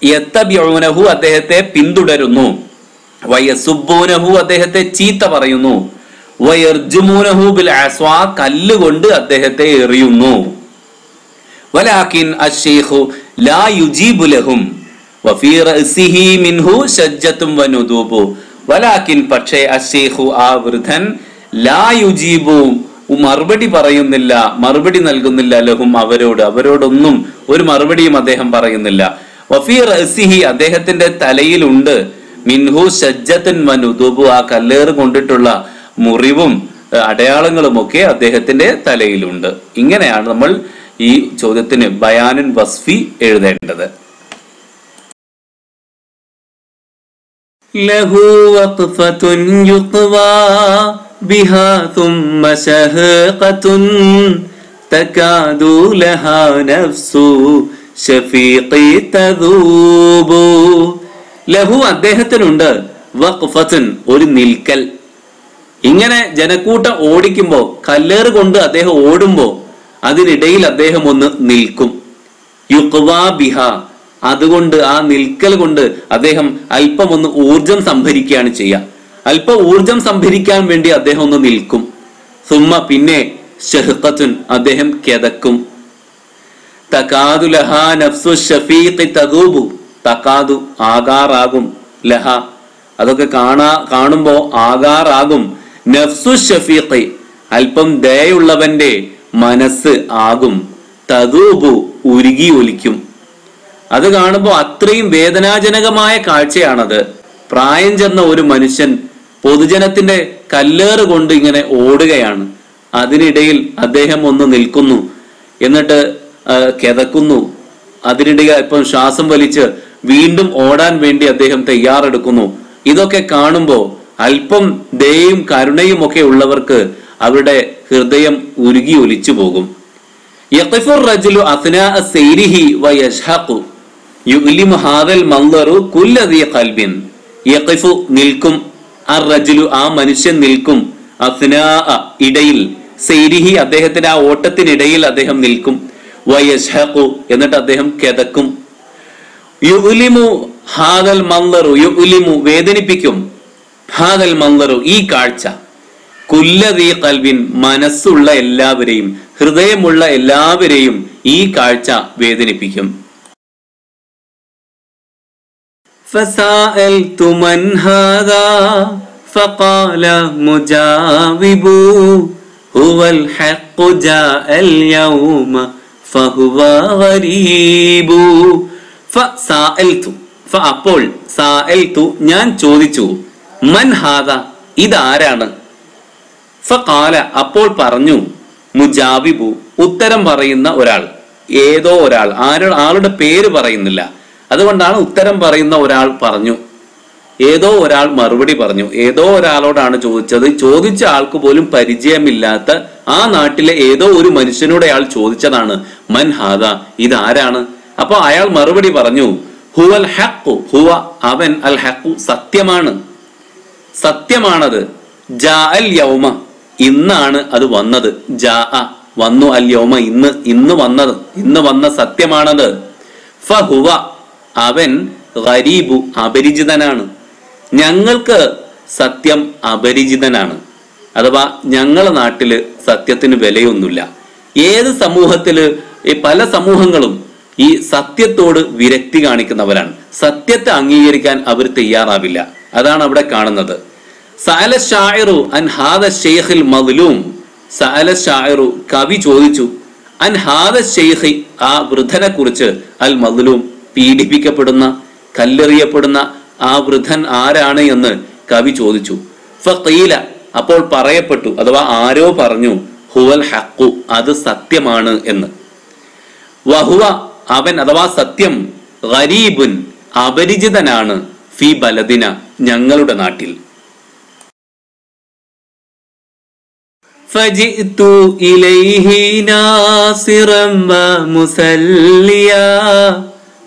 യത്തബ്യൗനഹു അദ്ദേഹത്തെ പിന്തുടരുന്നു. വയസുബൂനഹു അദ്ദേഹത്തെ ചീത്ത പറയുന്നു. വയർജുമൂനഹു ബിൽ അസ്വാ കല്ലുകൊണ്ട് അദ്ദേഹത്തെ എറിയുന്നു. വലാകിൻ അശ്ശൈഖു ലാ യുജീബു ലഹും വഫീ റഅസിഹി മിൻഹു ശജ്ജത്തും വനുദൂബു. വലാക്കിൻ പക്ഷേ അശ്ശൈഖു ആ വൃദ്ധൻ ലാ യുജീബു മറുപടി പറയുന്നില്ല മറുപടി നൽകുന്നില്ല ലഹും അവരോട്. അവരോടൊന്നും ഒരു മറുപടിയും അദ്ദേഹം പറയുന്നില്ല. വഫീർ അദ്ദേഹത്തിന്റെ തലയിലുണ്ട്. മിൻഹു ശജ്ജത്തുൻ വനുദൂബു ആ കല്ലേറ് കൊണ്ടിട്ടുള്ള മുറിവും ഏഹ്, അടയാളങ്ങളും ഒക്കെ അദ്ദേഹത്തിന്റെ തലയിലുണ്ട് ഇങ്ങനെയാണ് നമ്മൾ ഈ ചോദ്യത്തിന് ബയാനുൻ വസ്ഫി എഴുതേണ്ടത് له وقفة يقوى بها ثم شهقة تكاد لها نفس شفيقي تذوب ലഹു അദ്ദേഹത്തിനുണ്ട്. വഖഫത്തുൻ ഒരു നിൽക്കൽ. ഇങ്ങനെ ജനക്കൂട്ടം ഓടിക്കുമ്പോ കല്ലേറ് കൊണ്ട് അദ്ദേഹം ഓടുമ്പോ അതിനിടയിൽ അദ്ദേഹം ഒന്ന് നിൽക്കും. യുക്വാ ബിഹ അതുകൊണ്ട് ആ നിൽക്കൽ കൊണ്ട് അദ്ദേഹം അല്പം ഒന്ന് ഊർജം സംഭരിക്കുകയാണ് ചെയ്യുക അല്പം ഊർജം സംഭരിക്കാൻ വേണ്ടി അദ്ദേഹം ഒന്ന് നിൽക്കും. സുമ്മ പിന്നെ ഷഹ്ഖത്തുൻ അദ്ദേഹം കിതക്കും. തകാതുലഹാ നഫ്സു ഷഫീഖ് തദൂബു തകാതു ആകാറാകും ലഹ. അതൊക്കെ കാണാ കാണുമ്പോ ആകാറാകും. നഫ്സു ഷഫീഖി അല്പം ദയുള്ളവന്റെ മനസ്സ് ആകും. തദൂബു ഉരുകി ഒലിക്കും. അത് കാണുമ്പോൾ അത്രയും വേദനാജനകമായ കാഴ്ചയാണത്. പ്രായം ചെന്ന ഒരു മനുഷ്യൻ പൊതുജനത്തിന്റെ കല്ലേറ് കൊണ്ട് ഇങ്ങനെ ഓടുകയാണ്. അതിനിടയിൽ അദ്ദേഹം ഒന്ന് നിൽക്കുന്നു. എന്നിട്ട് കിതക്കുന്നു. അതിനിടയിൽ ഇപ്പം ശ്വാസം വലിച്ച് വീണ്ടും ഓടാൻ വേണ്ടി അദ്ദേഹം തയ്യാറെടുക്കുന്നു. ഇതൊക്കെ കാണുമ്പോൾ അല്പം ദയയും കരുണയും ഒക്കെ ഉള്ളവർക്ക് അവരുടെ ഹൃദയം ഉരുകി ഒലിച്ചു പോകും. നിൽക്കും ആ റജുലു ആ മനുഷ്യൻ നിൽക്കും അസ്നാ ഇടയിൽ സെയ്രിഹി അദ്ദേഹത്തിന്റെ ആ ഓട്ടത്തിനിടയിൽ അദ്ദേഹം നിൽക്കും. വയസ്ഹഖു എന്നിട്ട് അദ്ദേഹം കിതക്കും. യുലിമു ഹാദൽ മന്ദറു യുലിമു വേദനിപ്പിക്കും ഹാദൽ മന്ദറു ഈ കാഴ്ച കുല്ലതീ കൽവിൻ മനസ്സുള്ള എല്ലാവരെയും ഹൃദയമുള്ള എല്ലാവരെയും ഈ കാഴ്ച വേദനിപ്പിക്കും فسألت من هذا فقال مجاوب هو الحق جاء اليوم فهو غريب فسألت അപ്പോൾ ഞാൻ ചോദിച്ചു മൻ ഹാദ ഇതാരാണ്? അപ്പോൾ പറഞ്ഞു മുജാബിബു ഉത്തരം പറയുന്ന ഒരാൾ. ഏതോ ഒരാൾ. ആരോ ആളുടെ പേര് പറയുന്നില്ല. അതുകൊണ്ടാണ് ഉത്തരം പറയുന്ന ഒരാൾ പറഞ്ഞു. ഏതോ ഒരാൾ മറുപടി പറഞ്ഞു. ഏതോ ഒരാളോടാണ് ചോദിച്ചത്. ചോദിച്ച ആൾക്ക് പോലും പരിചയമില്ലാത്ത ആ നാട്ടിലെ ഏതോ ഒരു മനുഷ്യനോട് അയാൾ ചോദിച്ചതാണ് മൻ ഹാദ ഇതാരാണ്? അപ്പൊ അയാൾ മറുപടി പറഞ്ഞു ഹുവൽ ഹഖു ഹുവ അവൻ അൽ ഹഖു സത്യമാണ്. സത്യമാണത്. ജാ അൽ യൗമ ഇന്നാണ് അത് വന്നത്. ജാ അ വന്നു അൽ യൗമ ഇന്ന് ഇന്ന് വന്നത് ഇന്ന് വന്ന സത്യമാണത്. ഫഹുവ അവൻ ഗരീബു അപരിചിതനാണ്. ഞങ്ങൾക്ക് സത്യം അപരിചിതനാണ്. അഥവാ ഞങ്ങളെ നാട്ടിൽ സത്യത്തിന് വിലയൊന്നുമില്ല. ഏത് സമൂഹത്തിൽ ഈ പല സമൂഹങ്ങളും ഈ സത്യത്തോട് വിരക്തി കാണിക്കുന്നവരാണ്. സത്യത്തെ അംഗീകരിക്കാൻ അവർ തയ്യാറാവില്ല. അതാണ് അവിടെ കാണുന്നത്. സഅല ഷായറു അൻ ഹാദ ഷെയ്ഖിൽ മദ്ലൂം. സഅല ഷായറു കവി ചോദിച്ചു അൻ ഹാദ ഷെയ്ഖി ആ വൃദ്ധനെ കുറിച്ച് അൽ മദ്ലൂം പീഡിപ്പിക്കപ്പെടുന്ന കല്ലെറിയപ്പെടുന്ന ആ വൃദ്ധൻ ആരാണ് എന്ന് കവി ചോദിച്ചു. ഫീല അപ്പോൾ പറയപ്പെട്ടു അഥവാ ആരോ പറഞ്ഞു ഹുവൽ ഹക്കു അത് സത്യമാണ് എന്ന്. വഹുവ അവൻ അഥവാ സത്യം ഗരീബുൻ അപരിചിതനാണ് ഫി ബലദിന ഞങ്ങളുടെ നാട്ടിൽ فجئت إليه ناصرا ومسليا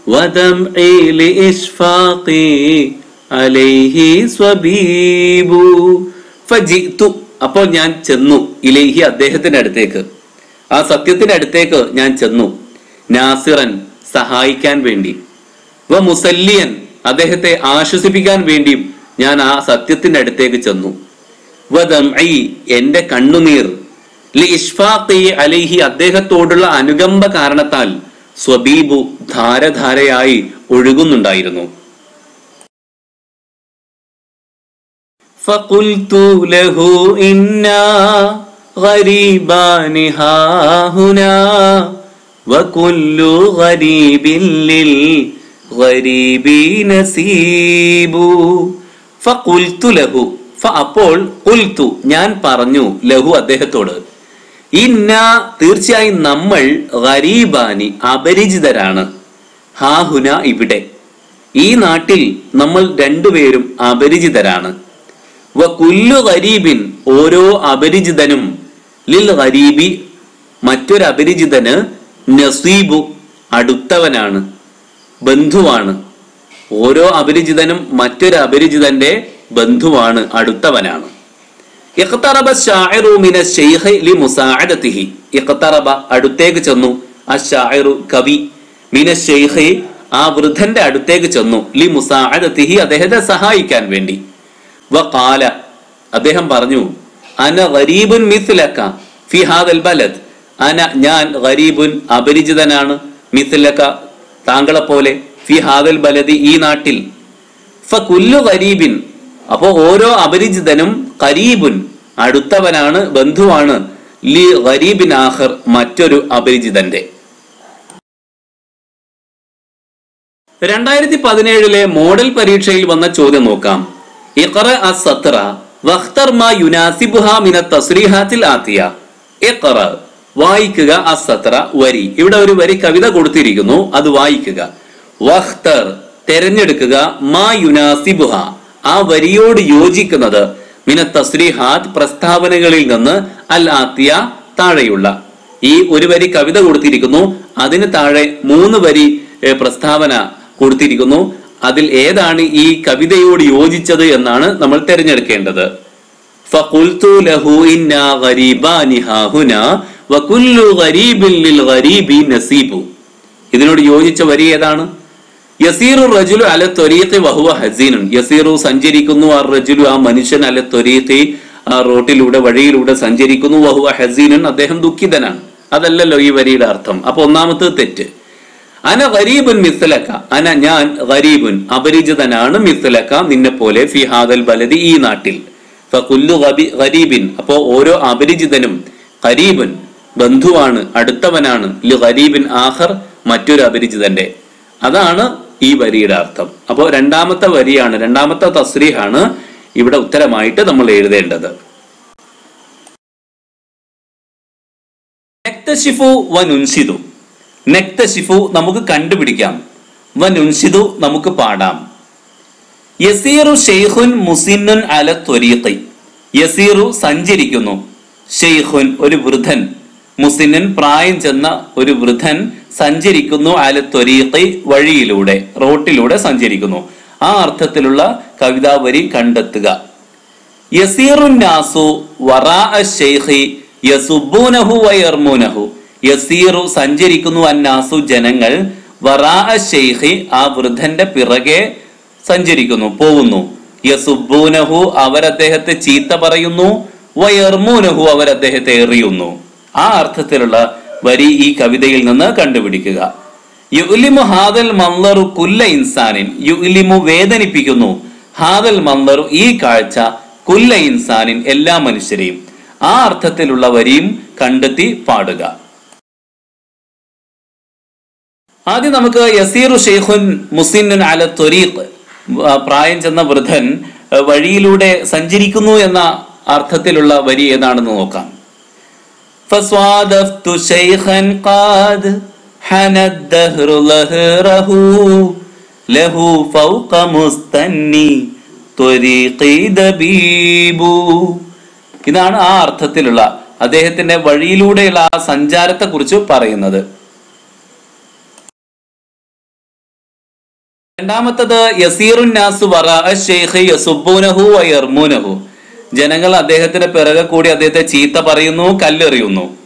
ودمعي لإشفاقي عليه സ്വബീബു ഫജിത്തു അപ്പോൾ ഞാൻ ചെന്നു ഇലേഹി അദ്ദേഹത്തിന്റെ അടുത്തേക്ക് ആ സത്യത്തിന്റെ അടുത്തേക്ക് ഞാൻ ചെന്നു നാസിറൻ സഹായിക്കാൻ വേണ്ടി വ മുസല്ലിയൻ അദ്ദേഹത്തെ ആശ്വസിപ്പിക്കാൻ വേണ്ടിയും ഞാൻ ആ സത്യത്തിന്റെ അടുത്തേക്ക് ചെന്നു വദംഇ എന്റെ കണ്ണുനീർ ലി ഇഷ്ഫാഖി അലൈഹി അദ്ദേഹത്തോടുള്ള അനുകമ്പ കാരണത്താൽ സ്വബീബു ധാരധാരയായി ഒഴുകുന്നുണ്ടായിരുന്നു فقلت له إنا غريبان ها هنا وكل غريب للغريب نسيب فقلت له അപ്പോൾ കുൽത്തു ഞാൻ പറഞ്ഞു ലഹു അദ്ദേഹത്തോട് ഇന്ന തീർച്ചയായും നമ്മൾ ഗരീബാനി അപരിചിതരാണ് ഹാഹുന ഇവിടെ ഈ നാട്ടിൽ നമ്മൾ രണ്ടുപേരും അപരിചിതരാണ് വ കുല്ലു ഗരീബിൻ ഓരോ അപരിചിതനും ലിൽ ഗരീബി മറ്റൊരു അപരിചിതന് നസീബു അടുത്തവനാണ് ബന്ധുവാണ്. ഓരോ അപരിചിതനും മറ്റൊരു അപരിചിതന്റെ ബന്ധുവാണ് അടുത്തവനാണ്. ഇഖ്തറബ ഷാഇറു ഇഖ്തറബ അടുത്തേക്ക് ചെന്നു അശാഇറു കവി മിന ആ വൃദ്ധന്റെ അടുത്തേക്ക് ചെന്നു ലി ലിമുസാഅദതിഹി അദ്ദേഹത്തെ സഹായിക്കാൻ വേണ്ടി. വഖാല അദ്ദേഹം പറഞ്ഞു അന ഗരീബുൻ മിസ്ലക ഫി ഹാദൽ ബലദ്. അന ഞാൻ ഗരീബുൻ അപരിചിതനാണ്. മിസിലക്ക താങ്കളെ പോലെ ഫി ഹാദൽ ബലദി ഈ നാട്ടിൽ. കുല്ലു ഗരീബിൻ. അപ്പോ ഓരോ അപരിചിതനും കരീബുൻ അടുത്തവനാണ് ബന്ധുവാണ്. ലി ഗരീബിൻ ആഹർ മറ്റൊരു അപരിചിതന്റെ. രണ്ടായിരത്തി പതിനേഴിലെ മോഡൽ പരീക്ഷയിൽ വന്ന ചോദ്യം നോക്കാം. ഇഖറ അസത്ര വഖ്തർ മാ യുനാസിബുഹ മിന തസ്രീഹാത്തിൽ ആത്തിയ. ഇഖറ വായിക്കുക അസത്ര വരി. ഇവിടെ ഒരു വരി കവിത കൊടുത്തിരിക്കുന്നു അത് വായിക്കുക. വഖ്തർ തെരഞ്ഞെടുക്കുക മാ യുനാസിബുഹ. ആ വരിയോട് യോജിക്കുന്നത് മിന തസ്രീഹാത് പ്രസ്താവനകളിൽ നിന്ന് അൽ ആത്തിയ താഴെയുള്ള. ഈ ഒരു വരി കവിത കൊടുത്തിരിക്കുന്നു അതിന് താഴെ മൂന്ന് വരി പ്രസ്താവന കൊടുത്തിരിക്കുന്നു. അതിൽ ഏതാണ് ഈ കവിതയോട് യോജിച്ചത് എന്നാണ് നമ്മൾ തിരഞ്ഞെടുക്കേണ്ടത്. ഫഖുൽത്തു ലഹു ഇന്നാ ഹുനാ വകുല്ലു ഗരീബിൽ ഗരീബി നസീബു. ഇതിനോട് യോജിച്ച വരി ഏതാണ്? യസീറു റജുലു അല ത്വരീത്ത് വഹുവ ഹസീനൻ. യസീറു സഞ്ചരിക്കുന്നു ആ റജുലു ആ മനുഷ്യൻ അല ത്വരീത്ത് ആ റോട്ടിലൂടെ വഴിയിലൂടെ സഞ്ചരിക്കുന്നു വഹുവ ഹസീനൻ. അദ്ദേഹം ദുഃഖിതനാണ്. അതല്ലല്ലോ ഈ വരിയുടെ അർത്ഥം. അപ്പൊ ഒന്നാമത്തെ തെറ്റ്. അന ഗരീബുൻ മിസ്ലക്ക. അന ഞാൻ ഗരീബുൻ അപരിചിതനാണ് മിസ്ലക്ക നിന്നെ പോലെ ഫിഹാദൽ ബലദി ഈ നാട്ടിൽ. ഫകുല്ലു ഗരീബിൻ. അപ്പോ ഓരോ അപരിചിതനും ഗരീബുൻ. ബന്ധുവാണ് അടുത്തവനാണ് ലി ഗരീബിൻ ആഖർ മറ്റൊരു അപരിചിതന്റെ. അതാണ് ഈ വരിയുടെ അർത്ഥം. അപ്പോൾ രണ്ടാമത്തെ വരിയാണ് രണ്ടാമത്തെ തസ്രീഹാണ് ഇവിടെ ഉത്തരമായിട്ട് നമ്മൾ എഴുതേണ്ടത്. നെക്തശിഫു വനുൻസിതു നെക്തശിഫു നമുക്ക് കണ്ടുപിടിക്കാം. വനുൻസിതു നമുക്ക് പാടാം. യസീറു ഷെയ്ഖുൻ മുസിന്നുൻ അല ത്വരീഖി. യസീറു സഞ്ചരിക്കുന്നു. ഷെയ്ഖുൻ ഒരു വൃദ്ധൻ. മുസിന്നൻ പ്രായം ചെന്ന ഒരു വൃദ്ധൻ സഞ്ചരിക്കുന്നു അല ത്വരീഖി വഴിയിലൂടെ റോട്ടിലൂടെ സഞ്ചരിക്കുന്നു. ആ അർത്ഥത്തിലുള്ള കവിതാ വരി കണ്ടെത്തുക വയർമൂനഹു. യസീറു സഞ്ചരിക്കുന്നു അന്നാസു ജനങ്ങൾ വറാ ഷെയ്ഖി ആ വൃദ്ധന്റെ പിറകെ സഞ്ചരിക്കുന്നു പോകുന്നു. യസുബൂനഹു അവരദ്ദേഹത്തെ ചീത്ത പറയുന്നു വയർമൂനഹു അവരദ്ദേഹത്തെ എറിയുന്നു. ആ അർത്ഥത്തിലുള്ള വരി ഈ കവിതയിൽ നിന്ന് കണ്ടുപിടിക്കുക. യുലിമു ഹാദൽ മന്ദറു കുല്ല ഇൻസാനിൻ. യുലിമു വേദനിപ്പിക്കുന്നു. ഹാദൽ മന്ദറു ഈ കാഴ്ച കുല്ല ഇൻസാനിൻ എല്ലാ മനുഷ്യരെയും. ആ അർത്ഥത്തിലുള്ള വരിയും കണ്ടെത്തി പാടുക. ആദ്യം നമുക്ക് യസീറു ഷെയ്ഖുൻ മുസിന്നുൻ അല ത്വരീഖ് പ്രായം ചെന്ന വൃദ്ധൻ വഴിയിലൂടെ സഞ്ചരിക്കുന്നു എന്ന അർത്ഥത്തിലുള്ള വരി ഏതാണെന്ന് നോക്കാം. فصادفت شيخا قد حنى الدهر ظهره له فوق مستني طريقي دبيب ഇതാണ് ആ അർത്ഥത്തിലുള്ള അദ്ദേഹത്തിന്റെ വഴിയിലൂടെയുള്ള ആ സഞ്ചാരത്തെ കുറിച്ച് പറയുന്നത് രണ്ടാമത്തത് യസീറുൻ നാസു വറാ ഷെയ്ഖ് യസുബൂനഹു വയർമൂനഹു ജനങ്ങൾ അദ്ദേഹത്തിന്റെ പിറകെ കൂടി അദ്ദേഹത്തെ ചീത്ത പറയുന്നു കല്ലെറിയുന്നു.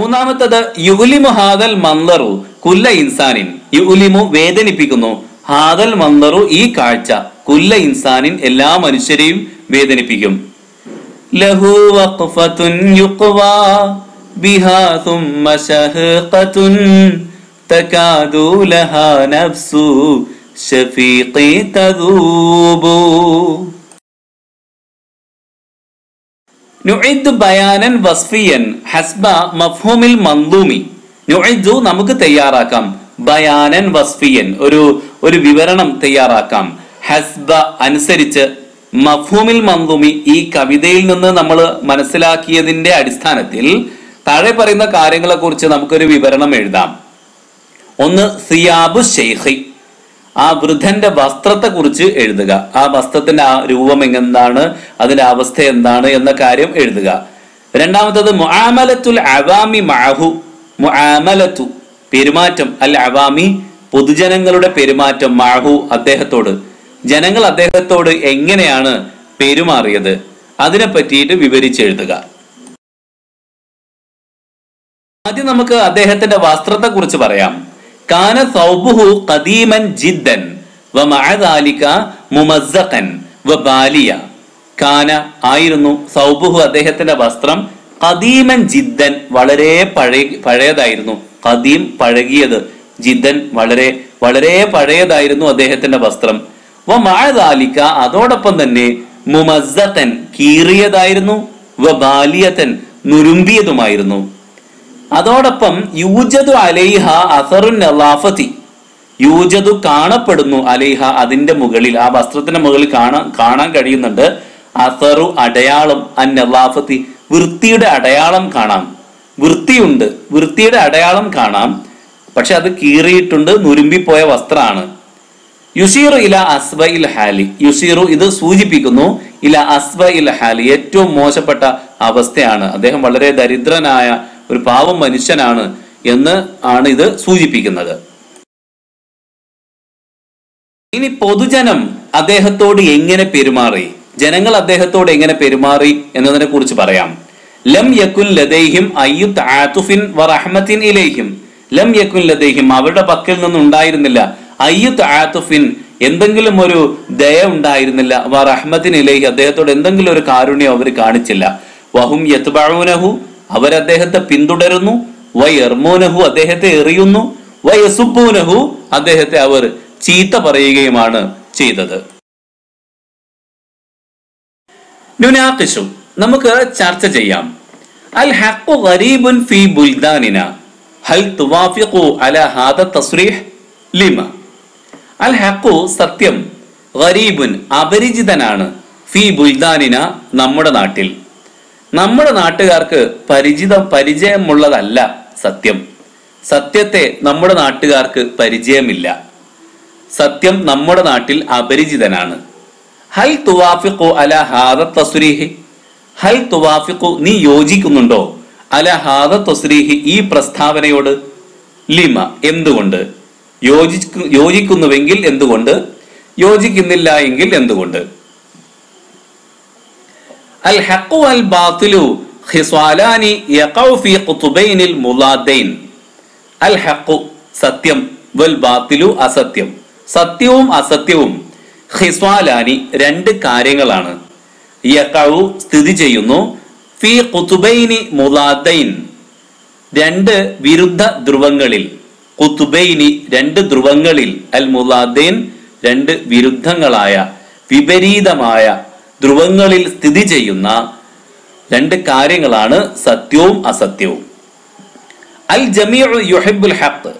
മൂന്നാമത്തത് യുലിമു ഹാദൽ മന്ദറു കുല്ല ഇൻസാനിൻ. യുലിമു വേദനിപ്പിക്കുന്നു. ഹാദൽ മന്ദറു ഈ കാഴ്ച. കുല്ല ഇൻസാനിൻ എല്ലാ മനുഷ്യരെയും വേദനിപ്പിക്കും. ലഹു വഖഫത്തുൻ യുഖ്വാ ബിഹാ ثم ശഹഖത്തുൻ തകാദു ലഹാ നഫ്സു ഷഫീഖി തദൂബു. നുഇദ് ബയാനൻ വസ്ഫിയൻ ഹസ്ബ മഫ്ഹൂമിൽ മന്ദൂമി. നുഇദു നമുക്ക് തയ്യാറാക്കാം. ബയാനൻ വസ്ഫിയൻ ഒരു ഒരു വിവരണം തയ്യാറാക്കാം. ഹസ്ബ അനുസരിച്ച് മഫൂമിൽ മന്ദുമി ഈ കവിതയിൽ നിന്ന് നമ്മൾ മനസ്സിലാക്കിയതിന്റെ അടിസ്ഥാനത്തിൽ താഴെ പറയുന്ന കാര്യങ്ങളെ കുറിച്ച് നമുക്കൊരു വിവരണം എഴുതാം. ഒന്ന് സിയാബു ഷെയ്ഖി ആ വൃദ്ധന്റെ വസ്ത്രത്തെ കുറിച്ച് എഴുതുക. ആ വസ്ത്രത്തിന്റെ ആ രൂപം എന്താണ് അതിന്റെ അവസ്ഥ എന്താണ് എന്ന കാര്യം എഴുതുക. രണ്ടാമത്തത് മുആമലത്തുൽ അവാമി മാഹു മുആമലത്തു പെരുമാറ്റം. അൽ അവാമി പൊതുജനങ്ങളുടെ പെരുമാറ്റം മാഹു അദ്ദേഹത്തോട്. ജനങ്ങൾ അദ്ദേഹത്തോട് എങ്ങനെയാണ് പെരുമാറിയത്? അതിനെ പറ്റിയിട്ട് വിവരിച്ചെഴുതുക. ആദ്യം നമുക്ക് അദ്ദേഹത്തിന്റെ വസ്ത്രത്തെ കുറിച്ച് പറയാം. കാന സൗബുഹു ഖദീമൻ ജിദ്ദൻ വ മുമസ്സഖൻ വ ബാലിയ കാന ആയിരുന്നു സൗബുഹു അദ്ദേഹത്തിന്റെ വസ്ത്രം. ഖദീമൻ ജിദ്ദൻ വളരെ പഴയ പഴയതായിരുന്നു. ഖദീം പഴകിയത്. ജിദ്ദൻ വളരെ വളരെ പഴയതായിരുന്നു അദ്ദേഹത്തിന്റെ വസ്ത്രം. വ മഅദാലിക അതോടൊപ്പം തന്നെ മുമസത്തൻ കീറിയതായിരുന്നു. വ ബാലിയതൻ നുരുമ്പിയതുമായിരുന്നു. അതോടൊപ്പം യൂജതു അലൈഹ അസറുൻ നലാഫത്തി യൂജതു കാണപ്പെടുന്നു അലൈഹ അതിന്റെ മുകളിൽ. ആ വസ്ത്രത്തിന്റെ മുകളിൽ കാണാൻ കാണാൻ കഴിയുന്നുണ്ട്. അസറു അടയാളം അൻ നലാഫത്തി വൃത്തിയുടെ അടയാളം കാണാം. വൃത്തിയുണ്ട് വൃത്തിയുടെ അടയാളം കാണാം. പക്ഷെ അത് കീറിയിട്ടുണ്ട് നുരുമ്പിപ്പോയ വസ്ത്രമാണ് യുഷീറു ഇല അസ്ബ ഇൽ ഹാലി. യുസീറു ഇത് സൂചിപ്പിക്കുന്നു ഇല അസ്ബ ഇൽ ഹാലി. ഏറ്റവും മോശപ്പെട്ട അവസ്ഥയാണ്. അദ്ദേഹം വളരെ ദരിദ്രനായ ഒരു പാവം മനുഷ്യനാണ് എന്ന് ആണ് ഇത് സൂചിപ്പിക്കുന്നത്. ഇനി പൊതുജനം അദ്ദേഹത്തോട് എങ്ങനെ പെരുമാറി? ജനങ്ങൾ അദ്ദേഹത്തോട് എങ്ങനെ പെരുമാറി എന്നതിനെ കുറിച്ച് പറയാം. ലം യക്കുൻ ലദൈഹിം അയ്യുത്ത് ആത്തുഫിൻ വറഹ്മത്തിൻ ഇലൈഹിം. ലം യക്കുൻ ലദൈഹിം അവരുടെ പക്കൽ നിന്നുണ്ടായിരുന്നില്ല. അയ്യുത്ത് എന്തെങ്കിലും ഒരു ദയ ഉണ്ടായിരുന്നില്ല വ ഇലൈഹി അദ്ദേഹത്തോട് എന്തെങ്കിലും ഒരു കാരുണ്യം അവർ കാണിച്ചില്ല. വഹും യത്ബഊനഹു അവർ അദ്ദേഹത്തെ പിന്തുടരുന്നു വയർമോനഹു അദ്ദേഹത്തെ എറിയുന്നു വയസുബൂനഹു അദ്ദേഹത്തെ അവർ ചീത്ത പറയുകയുമാണ് ചെയ്തത്. നുനാഖിഷു നമുക്ക് ചർച്ച ചെയ്യാം. അൽ ഹഖു ഗരീബുൻ ഫി ബുൽദാനിന ഹൽ തുവാഫിഖു അല ഹാദ തസ്രീഹ് ലിമ? അൽ ഹക്കു സത്യം ഗരീബുൻ അപരിചിതനാണ് ഫി ബുൽദാനിന നമ്മുടെ നാട്ടിൽ. നമ്മുടെ നാട്ടുകാർക്ക് പരിചിത പരിചയമുള്ളതല്ല സത്യം. സത്യത്തെ നമ്മുടെ നാട്ടുകാർക്ക് പരിചയമില്ല. സത്യം നമ്മുടെ നാട്ടിൽ അപരിചിതനാണ്. ഹൽ തുവാഫിഖു അല ഹാദ തസ്രീഹി? ഹൽ തുവാഫിഖു നീ യോജിക്കുന്നുണ്ടോ? അല ഹാദ തസ്രീഹി ഈ പ്രസ്താവനയോട്? ലിമ എന്തുകൊണ്ട്? യോജിക്കു യോജിക്കുന്നുവെങ്കിൽ എന്തുകൊണ്ട്? യോജിക്കുന്നില്ല എങ്കിൽ എന്തുകൊണ്ട്? അൽ ഹക്കു അൽ ബാത്തിലു ഖിസ്വാലാനി യഖൗ ഫീ ഖുതുബൈനിൽ മുലാദൈൻ അൽ ഹക്കു സത്യം വൽ ബാത്തിലു അസത്യം. സത്യവും അസത്യവും ഹിസ്വാലാനി രണ്ട് കാര്യങ്ങളാണ്. യക്കവു സ്ഥിതി ചെയ്യുന്നു ഫി ഖുതുബൈനി മുലാദൈൻ രണ്ട് വിരുദ്ധ ധ്രുവങ്ങളിൽ. കുത്തുബൈനി രണ്ട് ധ്രുവങ്ങളിൽ അൽ മുലാദൈൻ രണ്ട് വിരുദ്ധങ്ങളായ വിപരീതമായ ധ്രുവങ്ങളിൽ സ്ഥിതി ചെയ്യുന്ന രണ്ട് കാര്യങ്ങളാണ് സത്യവും അസത്യവും. അൽ ജമീഉ യുഹിബ്ബുൽ ഹഖ്.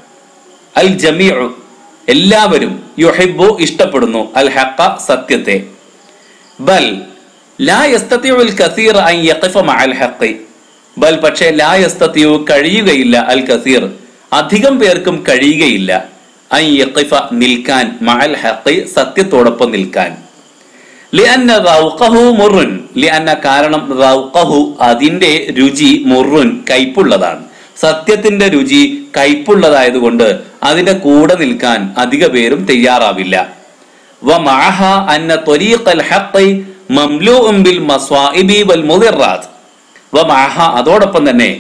അൽ ജമീഉ എല്ലാവരും യുഹിബ്ബു ഇഷ്ടപ്പെടുന്നു അൽ ഹഖ സത്യത്തെ. ബൽ ലാ കസീർ അൻ യഖിഫ മഅൽ ഹഖ് ബൽ പക്ഷേ ലാ യസ്തത്തിയു കഴിയുകയില്ല അൽ കസീർ അധികം പേർക്കും കഴിയുകയില്ല. അൻ യഖിഫ നിൽക്കാൻ മഅൽ ഹഖി സത്യത്തോടൊപ്പം നിൽക്കാൻ. ലിഅന്ന റൗഖഹു മുറുൻ. ലിഅന്ന കാരണം റൗഖഹു അതിന്റെ രുചി മുറുൻ കയ്പുള്ളതാണ്. സത്യത്തിന്റെ രുചി കയ്പുള്ളതായതുകൊണ്ട് അതിന്റെ കൂടെ നിൽക്കാൻ അധിക പേരും തയ്യാറാവില്ല. വമഅഹ അന്ന ത്വരീഖൽ ഹഖി മംലൂഉൻ ബിൽ മസ്വാഇബി വൽ മുദിറാത്ത്. മഅഹ അതോടൊപ്പം തന്നെ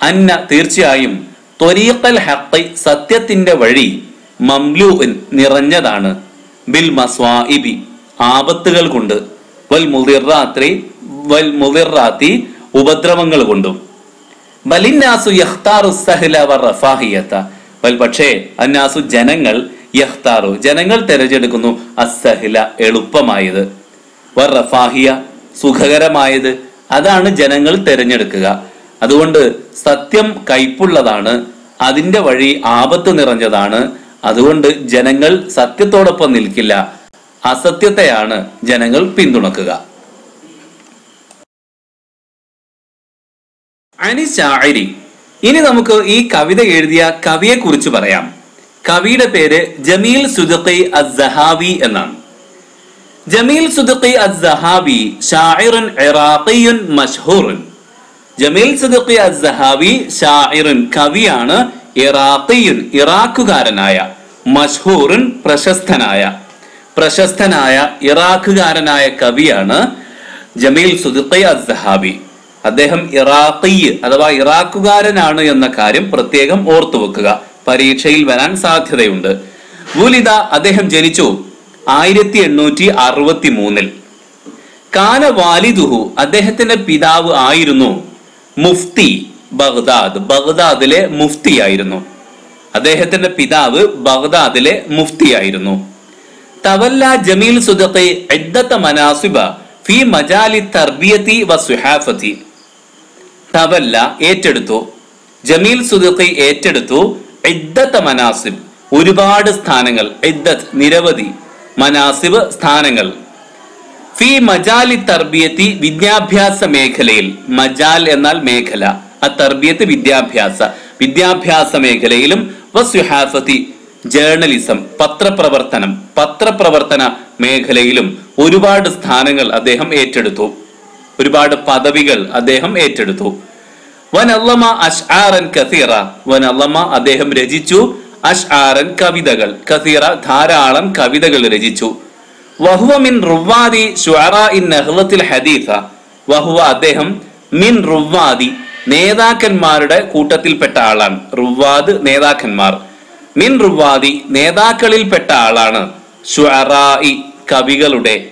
അന്ന തീർച്ചയായും ത്വരീഖൽ ഹഖ് സത്യത്തിന്റെ വഴി മംലൂഉൻ നിറഞ്ഞതാണ്. ബിൽ മസ്വാഇബി ആപത്തുകൾ കൊണ്ട് വൽ മുദിറാത്രി വൽ മുദിറാത്തി ഉപദ്രവങ്ങൾ കൊണ്ടും. ബലിന്നാസു യഖ്താറു സഹല വ വൽ പക്ഷേ അന്നാസു ജനങ്ങൾ യഖ്താറു ജനങ്ങൾ തിരഞ്ഞെടുക്കുന്നു. അസഹില എളുപ്പമായത്. വ റഫാഹിയ സുഖകരമായത്. അതാണ് ജനങ്ങൾ തിരഞ്ഞെടുക്കുക. അതുകൊണ്ട് സത്യം കയ്പുള്ളതാണ് അതിന്റെ വഴി ആപത്ത് നിറഞ്ഞതാണ്. അതുകൊണ്ട് ജനങ്ങൾ സത്യത്തോടൊപ്പം നിൽക്കില്ല അസത്യത്തെയാണ് ജനങ്ങൾ പിന്തുണക്കുക. അനി ഇനി നമുക്ക് ഈ കവിത എഴുതിയ കവിയെ കുറിച്ച് പറയാം. കവിയുടെ പേര് ജമീൽ സുദഖി അസ്സഹാവി എന്നാണ്. ജമീൽ സുദഖി അസ്സഹാവി ഷാഇറുൻ മഷ്ഹൂറുൻ. ജമീൽ സിദ്ദീഖി അസ്സഹാവി ഷാഇറുൻ കവിയാണ് ഇറാഖിയുൻ ഇറാഖുകാരനായ മഷ്ഹൂറുൻ പ്രശസ്തനായ. പ്രശസ്തനായ ഇറാഖുകാരനായ കവിയാണ് ജമീൽ സുദുഖി അസ്സഹാബി അദ്ദേഹം ഇറാഖി അഥവാ ഇറാഖുകാരനാണ് എന്ന കാര്യം പ്രത്യേകം ഓർത്തു വെക്കുക. പരീക്ഷയിൽ വരാൻ സാധ്യതയുണ്ട്. വുലിദ അദ്ദേഹം ജനിച്ചു ആയിരത്തി എണ്ണൂറ്റി അറുപത്തി മൂന്നിൽ കാന വാലിദുഹു അദ്ദേഹത്തിന്റെ പിതാവ് ആയിരുന്നു. മുഫ്തി ബഗ്ദാദ്. ബഗ്ദാദിലെ മുഫ്തിയായിരുന്നു. അദ്ദേഹത്തിന്റെ പിതാവ് ബഗ്ദാദിലെ മുഫ്തിയായിരുന്നു. തവല്ല ജമീൽ സുദഖി ഇദ്ദത്ത മനാസിബ ഫി മജാലി തർബിയത്തി വ സുഹാഫത്തി. തവല്ല ഏറ്റെടുത്തു. ജമീൽ സുദഖി ഏറ്റെടുത്തു ഇദ്ദത്ത മനാസിബ്. ഒരുപാട് സ്ഥാനങ്ങൾ. ഇദ്ദത്ത് നിരവധി മനാസിബ് സ്ഥാനങ്ങൾ. ഫി മജാലി തർബിയത്തി വിദ്യാഭ്യാസ മേഖലയിൽ. മജാൽ എന്നാൽ മേഖല. ആ തർബിയത്ത് വിദ്യാഭ്യാസ. വിദ്യാഭ്യാസ മേഖലയിലും വസുഹാഫത്തി ജേർണലിസം പത്രപ്രവർത്തനം. പത്രപ്രവർത്തന മേഖലയിലും ഒരുപാട് സ്ഥാനങ്ങൾ അദ്ദേഹം ഏറ്റെടുത്തു. ഒരുപാട് പദവികൾ അദ്ദേഹം ഏറ്റെടുത്തു. വനല്ലമ അഷ്ആറൻ കസീറ. വനല്ലമ അദ്ദേഹം രചിച്ചു അഷ്ആറൻ കവിതകൾ. കസീറ ധാരാളം കവിതകൾ രചിച്ചു. വഹുവ മിൻ റുവാദി ഇൻ ഹദീസ വഹുവ അദ്ദേഹം മിൻ റുവാദി നേതാക്കന്മാരുടെ കൂട്ടത്തിൽപ്പെട്ട ആളാണ്. റുവാദ് നേതാക്കന്മാർ. മിൻ റുവാദി നേതാക്കളിൽപ്പെട്ട ആളാണ്. കവികളുടെ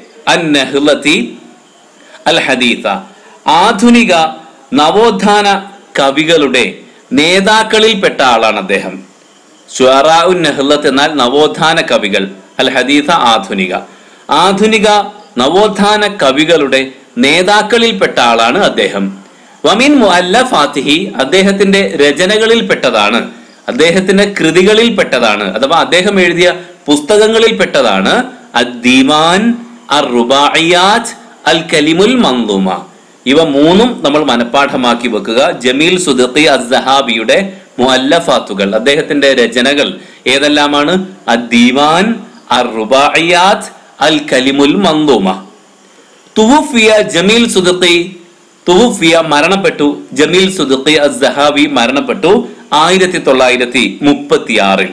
അൽ ഹദീസ ആധുനിക നവോത്ഥാന കവികളുടെ നേതാക്കളിൽപ്പെട്ട ആളാണ് അദ്ദേഹം. എന്നാൽ നവോത്ഥാന കവികൾ. അൽ ഹദീസ ആധുനിക. ആധുനിക നവോത്ഥാന കവികളുടെ നേതാക്കളിൽപ്പെട്ട ആളാണ് അദ്ദേഹം. വമീൻ വമിൻ മുഅല്ലഫാത്തിഹി അദ്ദേഹത്തിന്റെ രചനകളിൽപ്പെട്ടതാണ്. അദ്ദേഹത്തിന്റെ കൃതികളിൽപ്പെട്ടതാണ്. അഥവാ അദ്ദേഹം എഴുതിയ പുസ്തകങ്ങളിൽപ്പെട്ടതാണ്. അദ്ദീമാൻ മന്ദൂമ. ഇവ മൂന്നും നമ്മൾ മനഃപ്പാഠമാക്കി വെക്കുക. ജമീൽ സുദഖി അസ്സഹാബിയുടെ മുഅല്ലഫാത്തുകൾ. അദ്ദേഹത്തിന്റെ രചനകൾ ഏതെല്ലാമാണ്? അദ്ദീവാൻ അർ റുബാഇയാത്ത് അൽ കലിമുൽ മന്ദൂമ. തുവുഫിയ ജമീൽ സുദഖി തുവുഫിയ മരണപ്പെട്ടു. ജമീൽ സുദഖി അസ്സഹാബി മരണപ്പെട്ടു ആയിരത്തി തൊള്ളായിരത്തി മുപ്പത്തി ആറിൽ